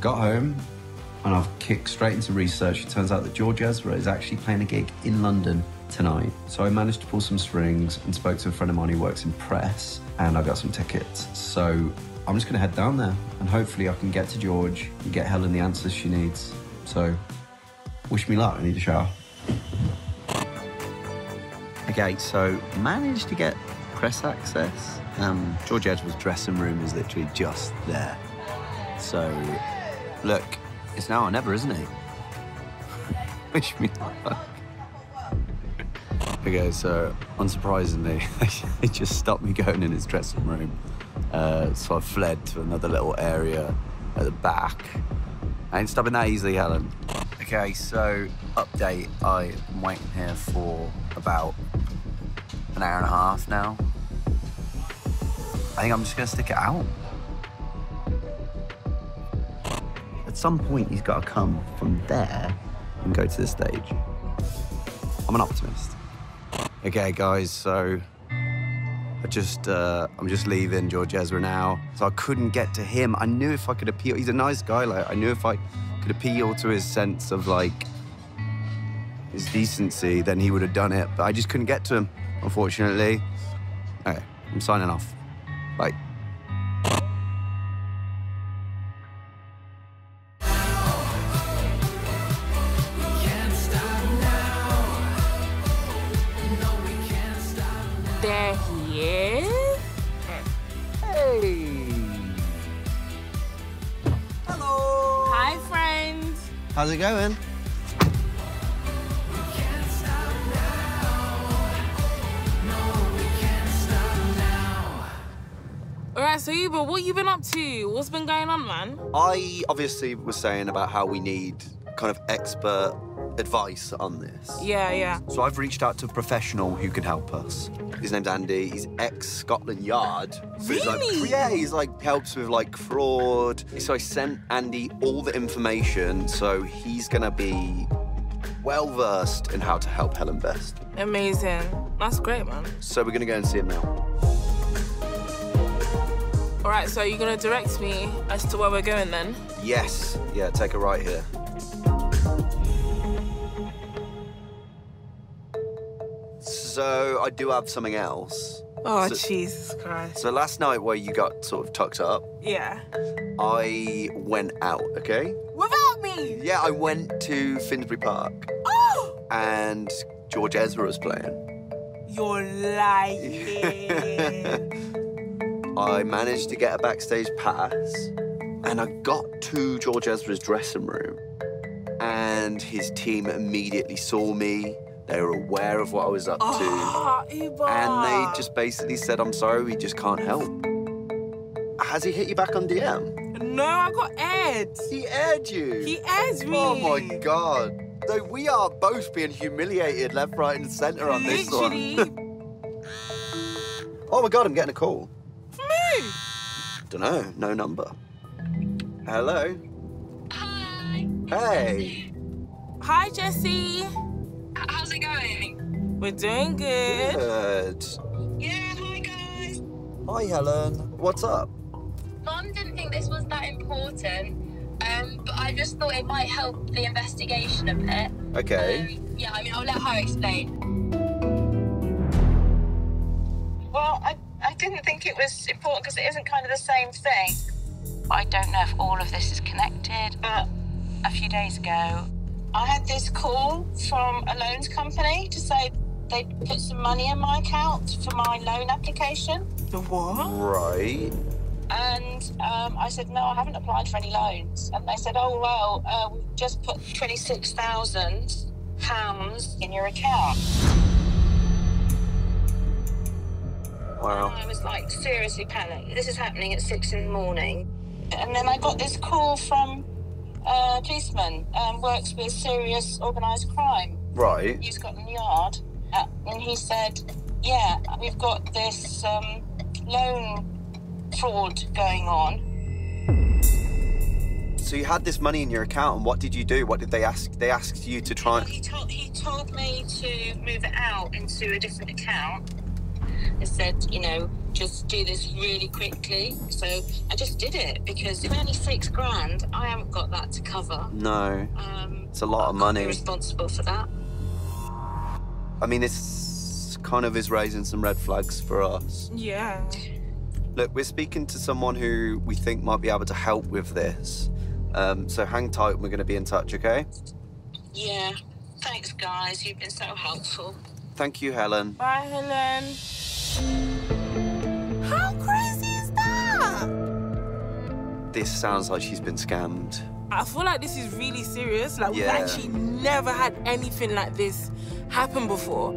got home and I've kicked straight into research. It turns out that George Ezra is actually playing a gig in London tonight. So I managed to pull some strings and spoke to a friend of mine who works in press, and I got some tickets. So I'm just going to head down there, and hopefully I can get to George and get Helen the answers she needs. So wish me luck. I need a shower. Okay, so managed to get press access. Um, George Ezra's dressing room is literally just there. So, look, it's now or never, isn't it? Wish me luck. Okay, so unsurprisingly, it just stopped me going in his dressing room. Uh, so I fled to another little area at the back. I ain't stopping that easily, Helen. Okay, so update. I'm waiting here for about an hour and a half now. I think I'm just gonna stick it out. Some point, he's got to come from there and go to the stage. I'm an optimist. Okay, guys, so I just, uh, I'm just leaving George Ezra now. So I couldn't get to him. I knew if I could appeal, he's a nice guy. Like I knew if I could appeal to his sense of like his decency, then he would have done it. But I just couldn't get to him, unfortunately. Okay, I'm signing off. Bye. How's it going? All right, so Oobah, what you been up to? What's been going on, man? I obviously was saying about how we need kind of expert advice on this. Yeah, yeah. So I've reached out to a professional who can help us. His name's Andy. He's ex Scotland Yard. So he's like, Really? yeah, he's like helps with like fraud. So I sent Andy all the information. So he's gonna be well versed in how to help Helen best. Amazing. That's great, man. So we're gonna go and see him now. All right, so you're gonna direct me as to where we're going then? Yes. Yeah, take a right here. So I do have something else. Oh, So- Jesus Christ. So last night where you got sort of tucked up, Yeah. I went out, okay? Without me. Yeah, I went to Finsbury Park Oh, and George Ezra was playing. you're lying. I managed to get a backstage pass and I got to George Ezra's dressing room and his team immediately saw me. They were aware of what I was up to. oh, And they just basically said, I'm sorry, we just can't help. Has he hit you back on DM? No, I got aired. He aired you. He airs me. Oh my god. So we are both being humiliated left, right, and centre on this one. Oh my god, I'm getting a call. For me. Dunno, no number. Hello? Hi. Hey. Hi, Jesse. How's it going? We're doing good. Good. Yeah, hi guys. Hi, Helen. What's up? Mom didn't think this was that important, um, but I just thought it might help the investigation a bit. Okay. Um, yeah, I mean, I'll let her explain. Well, I, I didn't think it was important because it isn't kind of the same thing. I don't know if all of this is connected, But a few days ago, I had this call from a loans company to say they'd put some money in my account for my loan application. The what? Right. And um, I said, no, I haven't applied for any loans. And they said, oh, well, uh, we've just put £26,000 in your account. Wow. And I was like seriously panicked. This is happening at six in the morning. And then I got this call from a policeman, um, works with serious organised crime, Right. New Scotland Yard. Uh, and he said, yeah, we've got this um, loan fraud going on. So you had this money in your account, and what did you do? What did they ask? They asked you to try. He told, he told me to move it out into a different account. He said, you know, just do this really quickly. So I just did it because 26 grand, I haven't got that to cover. No. Um, It's a lot of I be money. responsible for that. I mean, this kind of is raising some red flags for us. Yeah. Look, we're speaking to someone who we think might be able to help with this. Um, so hang tight, we're going to be in touch, okay? Yeah. Thanks, guys. You've been so helpful. Thank you, Helen. Bye, Helen. How crazy is that? This sounds like she's been scammed. I feel like this is really serious. Like, we've actually never had anything like this happen before.